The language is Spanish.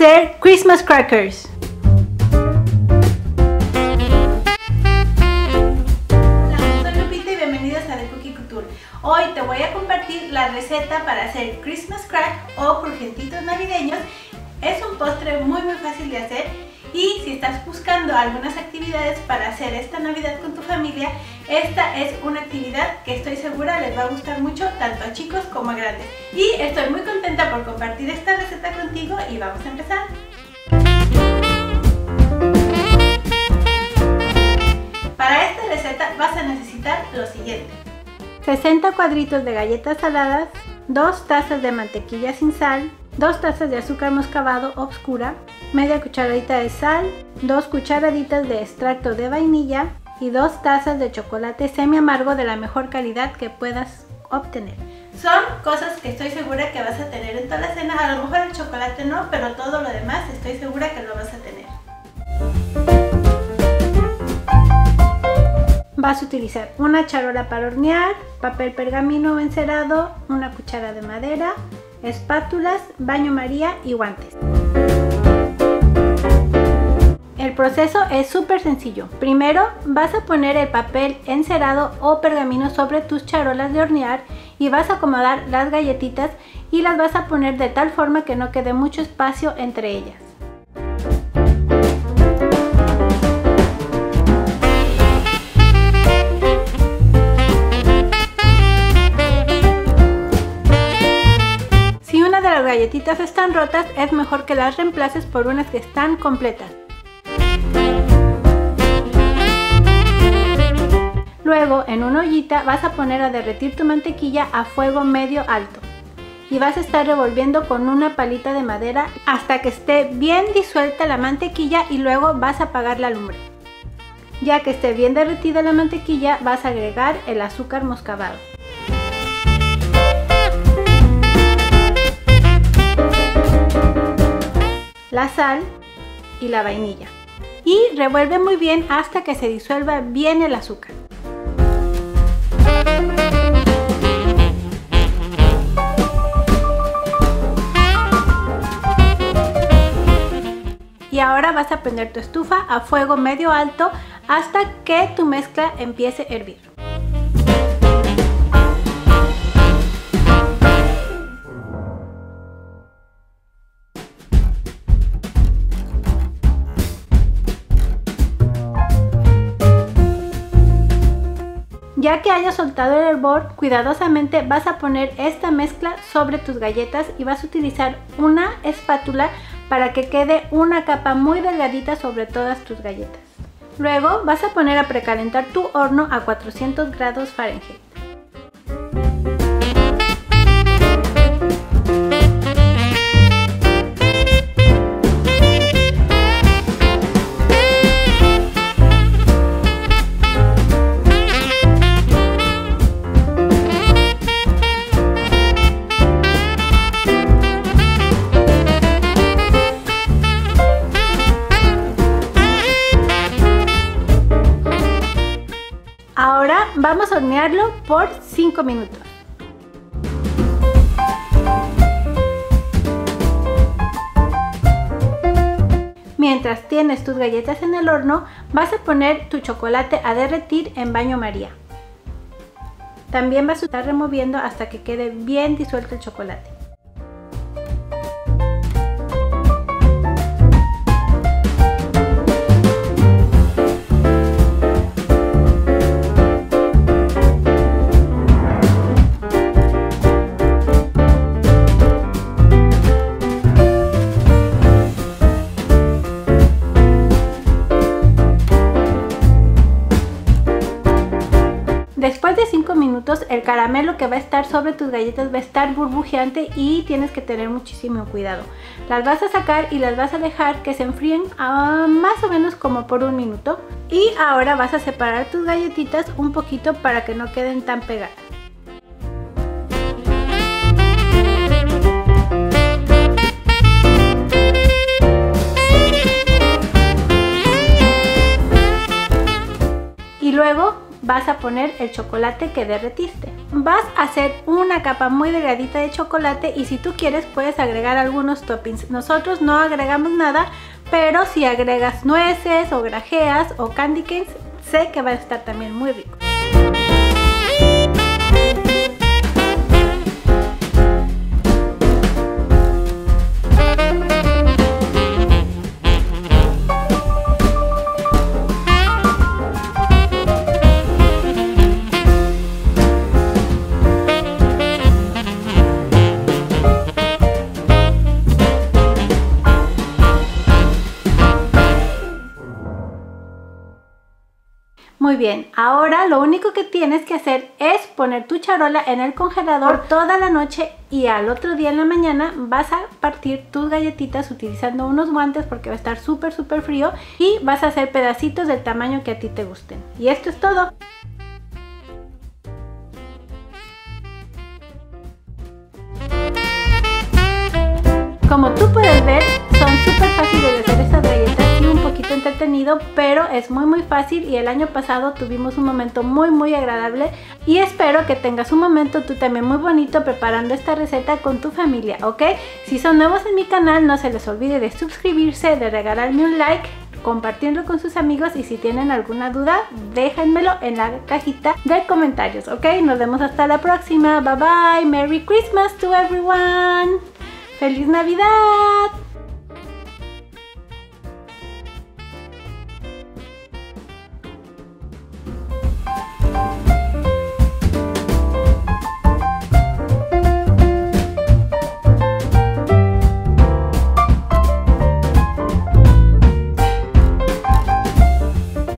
hacer Christmas crackers. Hola, soy Lupita y bienvenidos a The Cookie Couture. Hoy te voy a compartir la receta para hacer Christmas crack o crujientitos navideños. Es un postre muy muy fácil de hacer estás buscando algunas actividades para hacer esta Navidad con tu familia, esta es una actividad que estoy segura les va a gustar mucho tanto a chicos como a grandes. Y estoy muy contenta por compartir esta receta contigo y vamos a empezar. Para esta receta vas a necesitar lo siguiente. 60 cuadritos de galletas saladas, 2 tazas de mantequilla sin sal, 2 tazas de azúcar moscabado oscura, media cucharadita de sal, 2 cucharaditas de extracto de vainilla y 2 tazas de chocolate semi amargo de la mejor calidad que puedas obtener. Son cosas que estoy segura que vas a tener en toda la cena, a lo mejor el chocolate no, pero todo lo demás estoy segura que lo vas a tener. Vas a utilizar una charola para hornear, papel pergamino encerado, una cuchara de madera, espátulas, baño maría y guantes. El proceso es súper sencillo. Primero vas a poner el papel encerado o pergamino sobre tus charolas de hornear y vas a acomodar las galletitas y las vas a poner de tal forma que no quede mucho espacio entre ellas. Galletitas están rotas, es mejor que las reemplaces por unas que están completas. Luego en una ollita vas a poner a derretir tu mantequilla a fuego medio alto y vas a estar revolviendo con una palita de madera hasta que esté bien disuelta la mantequilla y luego vas a apagar la lumbre. Ya que esté bien derretida la mantequilla vas a agregar el azúcar moscabado. La sal y la vainilla. Y revuelve muy bien hasta que se disuelva bien el azúcar. Y ahora vas a prender tu estufa a fuego medio alto hasta que tu mezcla empiece a hervir. Ya que haya soltado el hervor, cuidadosamente vas a poner esta mezcla sobre tus galletas y vas a utilizar una espátula para que quede una capa muy delgadita sobre todas tus galletas. Luego vas a poner a precalentar tu horno a 400 grados Fahrenheit. Vamos a hornearlo por 5 minutos. Mientras tienes tus galletas en el horno, vas a poner tu chocolate a derretir en baño maría. También vas a estar removiendo hasta que quede bien disuelto el chocolate. Caramelo que va a estar sobre tus galletas va a estar burbujeante y tienes que tener muchísimo cuidado. Las vas a sacar y las vas a dejar que se enfríen a más o menos como por un minuto. Y ahora vas a separar tus galletitas un poquito para que no queden tan pegadas. Y luego vas a poner el chocolate que derretiste. Vas a hacer una capa muy delgadita de chocolate y si tú quieres puedes agregar algunos toppings. Nosotros no agregamos nada, pero si agregas nueces o grajeas o candy canes, sé que va a estar también muy rico. Muy bien, ahora lo único que tienes que hacer es poner tu charola en el congelador toda la noche y al otro día en la mañana vas a partir tus galletitas utilizando unos guantes porque va a estar súper súper frío y vas a hacer pedacitos del tamaño que a ti te gusten. Y esto es todo. Como tú puedes ver, entretenido, pero es muy muy fácil y el año pasado tuvimos un momento muy muy agradable y espero que tengas un momento tú también muy bonito preparando esta receta con tu familia, ¿ok? Si son nuevos en mi canal, no se les olvide de suscribirse, de regalarme un like, compartiendo con sus amigos y si tienen alguna duda déjenmelo en la cajita de comentarios, ¿ok? Nos vemos hasta la próxima, bye bye, Merry Christmas to everyone. ¡Feliz Navidad!